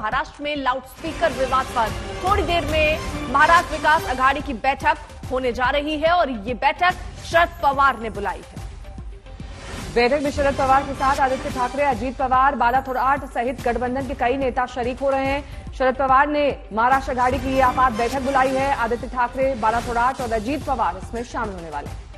महाराष्ट्र में लाउडस्पीकर विवाद पर। थोड़ी देर में महाराष्ट्र विकास अघाड़ी की बैठक होने जा रही है और ये बैठक शरद पवार ने बुलाई है। बैठक में शरद पवार के साथ आदित्य ठाकरे, अजीत पवार बाला थोराट सहित गठबंधन के कई नेता शरीक हो रहे हैं। शरद पवार ने महाराष्ट्र अघाड़ी की आपात बैठक बुलाई है। आदित्य ठाकरे बाला थोराट और अजीत पवार इसमें शामिल होने वाले हैं।